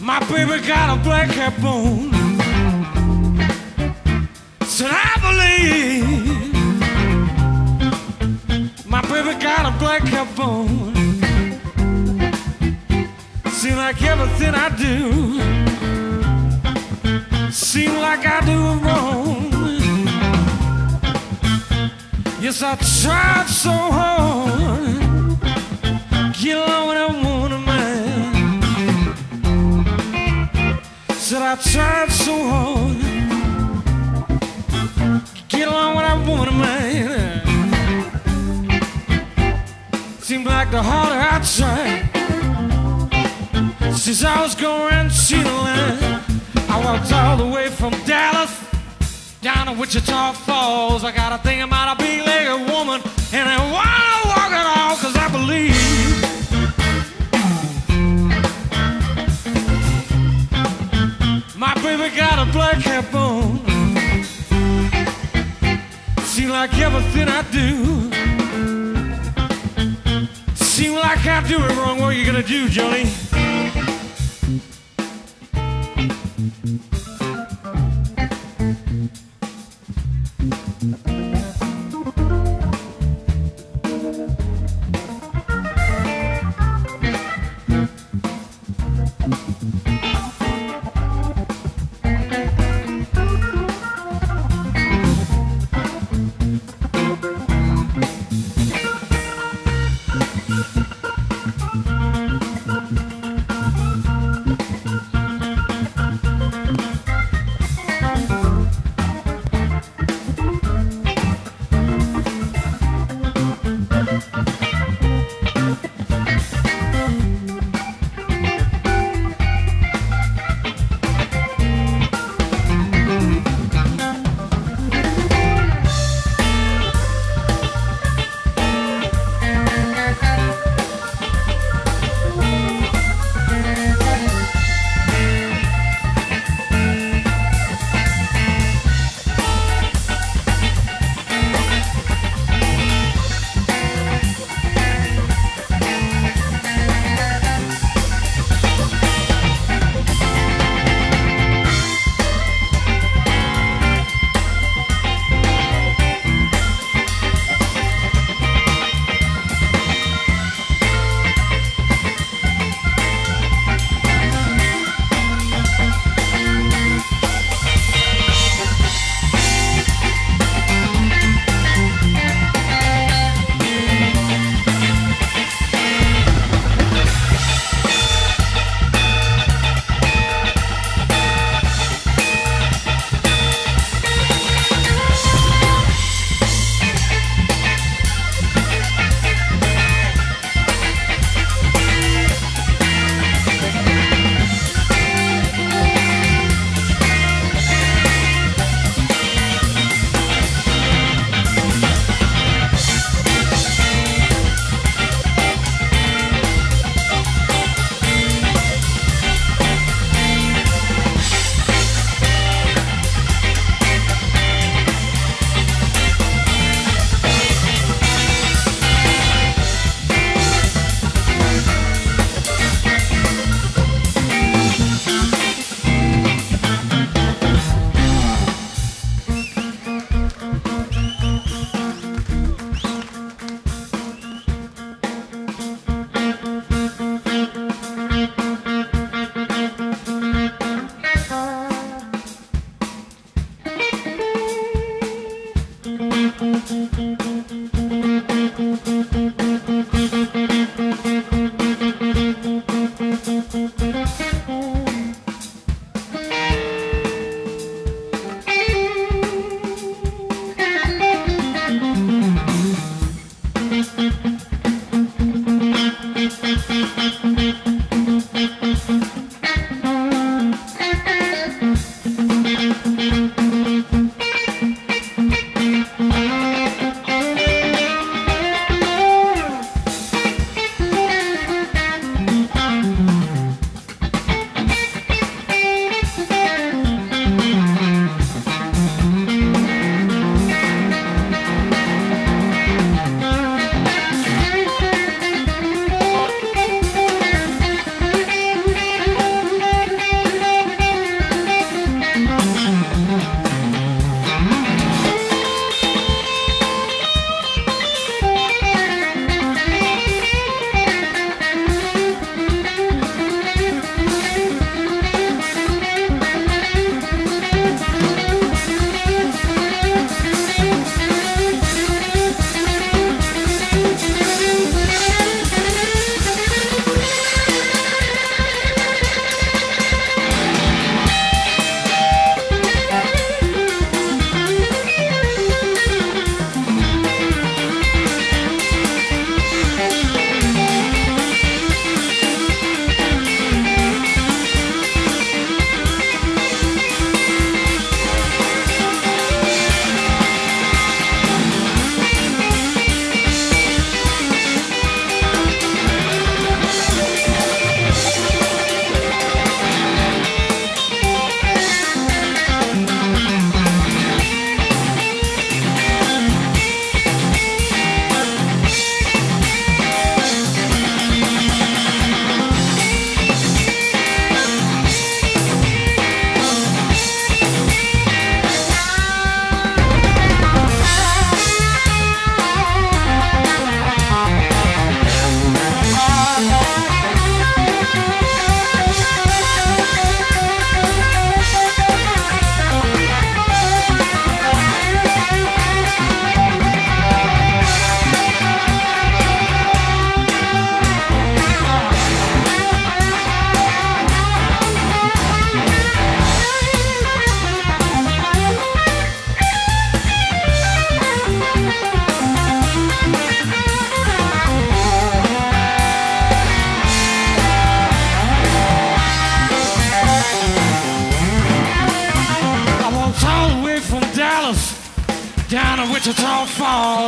My baby got a black cat bone. Said I believe my baby got a black cat bone. Seem like everything I do, seem like I do wrong. Yes, I tried so hard get along I want woman, man. Said I tried so hard, get along with that woman, man. Seemed like the harder I tried, since I was going to the I walked all the way from Dallas down to Wichita Falls. I got a thing about a seem like I do it wrong. What are you gonna do, Johnny?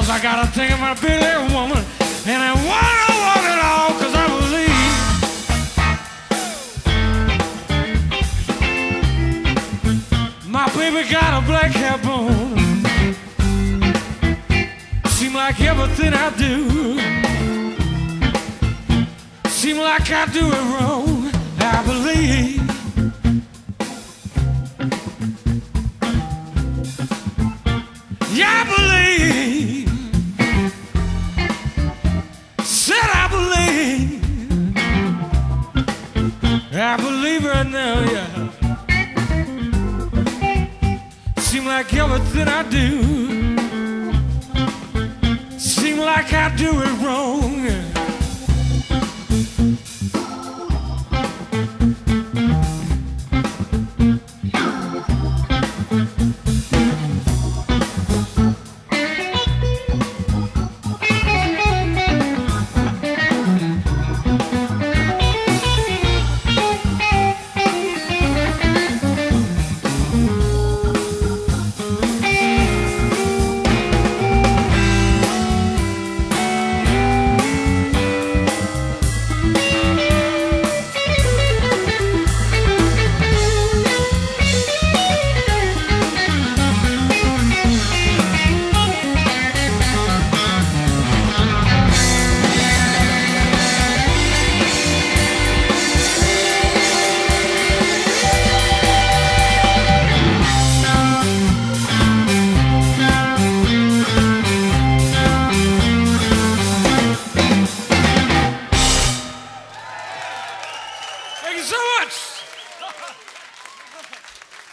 Falls. I got a thing about a little woman, and I wanna walk it all, cause I believe. My baby got a black hair bone. Seem like everything I do. Seem like I do it wrong. I believe. Now, yeah. Seem like everything I do. Seem like I do it wrong.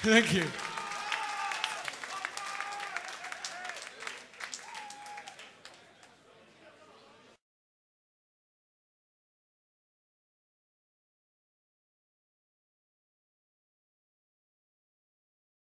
Thank you.